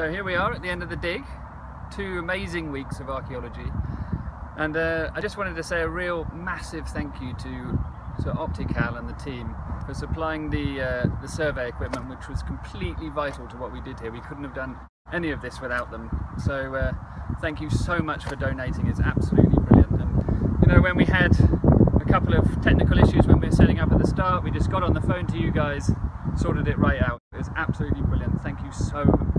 So here we are at the end of the dig, two amazing weeks of archaeology. And uh, I just wanted to say a real massive thank you to to Opti-cal and the team for supplying the, uh, the survey equipment which was completely vital to what we did here. We couldn't have done any of this without them. So uh, thank you so much for donating, it's absolutely brilliant. And you know when we had a couple of technical issues when we were setting up at the start, we just got on the phone to you guys, sorted it right out. It was absolutely brilliant. Thank you so much.